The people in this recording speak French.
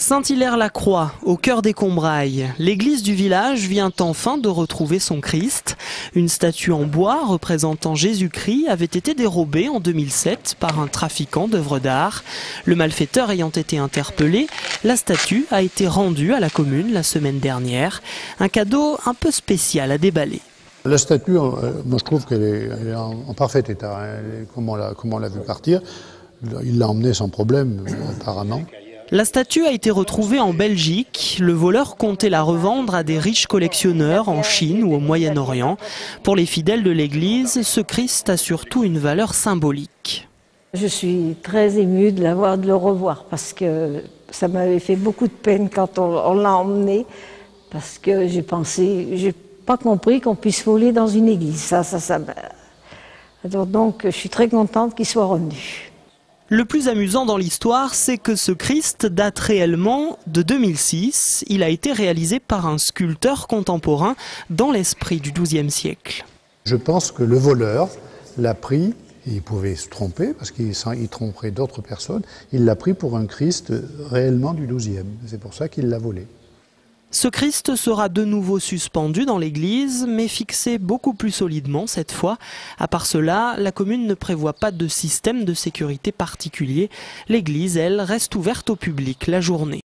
Saint-Hilaire-la-Croix, au cœur des Combrailles, l'église du village vient enfin de retrouver son Christ. Une statue en bois représentant Jésus-Christ avait été dérobée en 2007 par un trafiquant d'œuvres d'art. Le malfaiteur ayant été interpellé, la statue a été rendue à la commune la semaine dernière. Un cadeau un peu spécial à déballer. La statue, euh, moi je trouve qu'elle est, en, parfait état. Hein. Comment on l'a vu partir Il l'a emmenée sans problème, apparemment. La statue a été retrouvée en Belgique. Le voleur comptait la revendre à des riches collectionneurs en Chine ou au Moyen-Orient. Pour les fidèles de l'Église, ce Christ a surtout une valeur symbolique. Je suis très émue de l'avoir, de le revoir, parce que ça m'avait fait beaucoup de peine quand on, l'a emmené, parce que j'ai pensé, j'ai pas compris qu'on puisse voler dans une église. Donc, je suis très contente qu'il soit revenu. Le plus amusant dans l'histoire, c'est que ce Christ date réellement de 2006. Il a été réalisé par un sculpteur contemporain dans l'esprit du XIIe siècle. Je pense que le voleur l'a pris, il pouvait se tromper parce qu'il tromperait d'autres personnes, il l'a pris pour un Christ réellement du XIIe. C'est pour ça qu'il l'a volé. Ce Christ sera de nouveau suspendu dans l'église, mais fixé beaucoup plus solidement cette fois. À part cela, la commune ne prévoit pas de système de sécurité particulier. L'église, elle, reste ouverte au public la journée.